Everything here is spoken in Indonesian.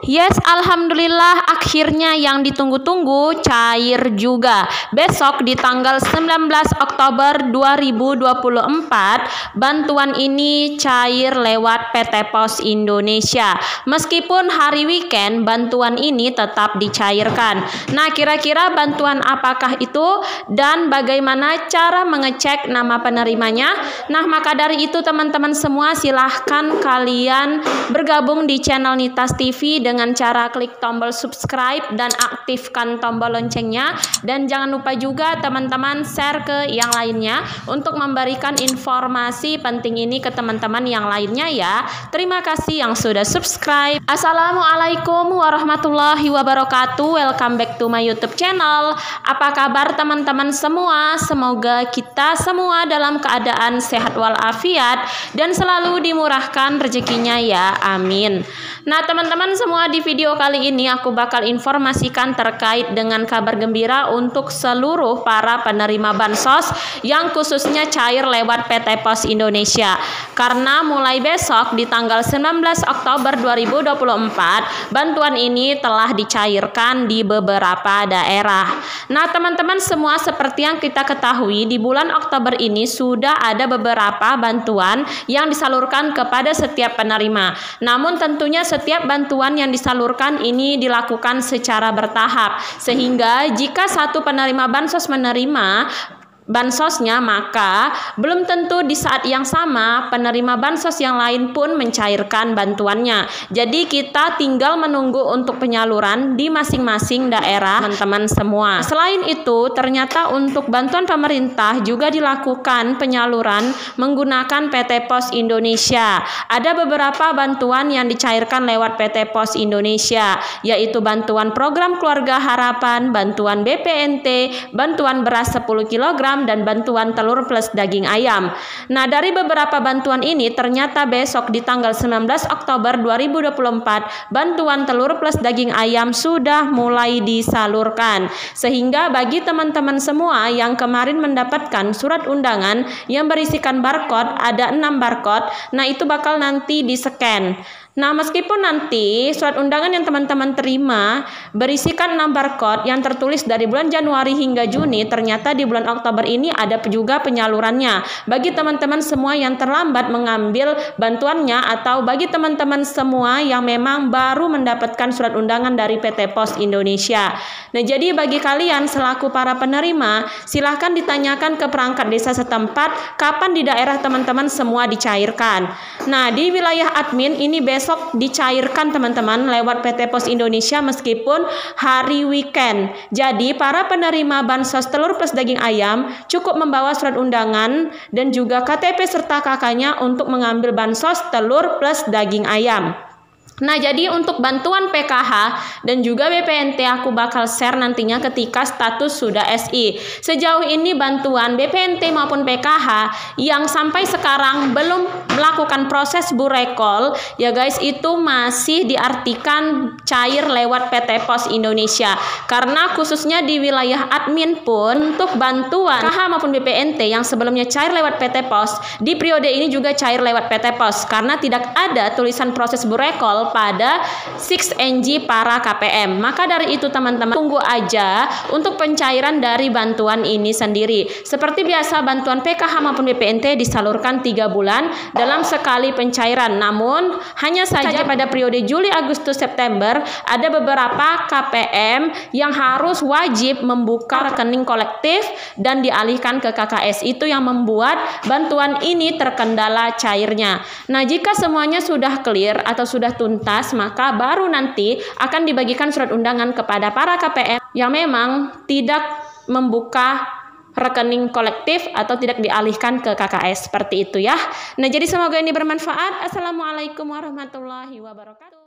Yes, alhamdulillah akhirnya yang ditunggu-tunggu cair juga. Besok di tanggal 19 Oktober 2024, bantuan ini cair lewat PT Pos Indonesia. Meskipun hari weekend, bantuan ini tetap dicairkan. Nah, kira-kira bantuan apakah itu dan bagaimana cara mengecek nama penerimanya? Nah, maka dari itu teman-teman semua silahkan kalian bergabung di channel Nitas TV dengan cara klik tombol subscribe dan aktifkan tombol loncengnya dan jangan lupa juga teman-teman share ke yang lainnya untuk memberikan informasi penting ini ke teman-teman yang lainnya ya. Terima kasih yang sudah subscribe. Assalamualaikum warahmatullahi wabarakatuh. Welcome back to my YouTube channel. Apa kabar teman-teman semua? Semoga kita semua dalam keadaan sehat walafiat dan selalu dimurahkan rezekinya ya. Amin. Nah, teman-teman semua di video kali ini aku bakal informasikan terkait dengan kabar gembira untuk seluruh para penerima bansos yang khususnya cair lewat PT Pos Indonesia. Karena mulai besok di tanggal 19 Oktober 2024, bantuan ini telah dicairkan di beberapa daerah. Nah, teman-teman semua seperti yang kita ketahui di bulan Oktober ini sudah ada beberapa bantuan yang disalurkan kepada setiap penerima. Namun tentunya setiap bantuan yang disalurkan ini dilakukan secara bertahap. Sehingga jika satu penerima bansos menerima bansosnya, maka belum tentu di saat yang sama penerima bansos yang lain pun mencairkan bantuannya. Jadi kita tinggal menunggu untuk penyaluran di masing-masing daerah teman-teman semua. Selain itu, ternyata untuk bantuan pemerintah juga dilakukan penyaluran menggunakan PT Pos Indonesia. Ada beberapa bantuan yang dicairkan lewat PT Pos Indonesia, yaitu bantuan program keluarga harapan, bantuan BPNT, bantuan beras 10 kg dan bantuan telur plus daging ayam. Nah, dari beberapa bantuan ini ternyata besok di tanggal 19 Oktober 2024 bantuan telur plus daging ayam sudah mulai disalurkan. Sehingga bagi teman-teman semua yang kemarin mendapatkan surat undangan yang berisikan barcode ada 6 barcode, nah itu bakal nanti di-scan. Nah, meskipun nanti surat undangan yang teman-teman terima berisikan 6 barcode yang tertulis dari bulan Januari hingga Juni, ternyata di bulan Oktober ini ada juga penyalurannya. Bagi teman-teman semua yang terlambat mengambil bantuannya atau bagi teman-teman semua yang memang baru mendapatkan surat undangan dari PT Pos Indonesia. Nah, jadi bagi kalian selaku para penerima, silahkan ditanyakan ke perangkat desa setempat kapan di daerah teman-teman semua dicairkan. Nah, di wilayah admin ini besok dicairkan teman-teman lewat PT Pos Indonesia meskipun hari weekend. Jadi para penerima bansos telur plus daging ayam cukup membawa surat undangan dan juga KTP serta kakaknya untuk mengambil bansos telur plus daging ayam. Nah, jadi untuk bantuan PKH dan juga BPNT aku bakal share nantinya ketika status sudah SI. Sejauh ini bantuan BPNT maupun PKH yang sampai sekarang belum melakukan proses burekol, ya guys, itu masih diartikan cair lewat PT Pos Indonesia. Karena khususnya di wilayah admin pun untuk bantuan PKH maupun BPNT yang sebelumnya cair lewat PT Pos, di periode ini juga cair lewat PT Pos karena tidak ada tulisan proses burekol pada 6NG para KPM. Maka dari itu teman-teman tunggu aja untuk pencairan dari bantuan ini sendiri. Seperti biasa bantuan PKH maupun BPNT disalurkan 3 bulan dalam sekali pencairan. Namun hanya saja pada periode Juli, Agustus, September ada beberapa KPM yang harus wajib membuka rekening kolektif dan dialihkan ke KKS. Itu yang membuat bantuan ini terkendala cairnya. Nah, jika semuanya sudah clear atau sudah tuntas tuntas, maka baru nanti akan dibagikan surat undangan kepada para KPM yang memang tidak membuka rekening kolektif atau tidak dialihkan ke KKS seperti itu ya. Nah, jadi semoga ini bermanfaat. Assalamualaikum warahmatullahi wabarakatuh.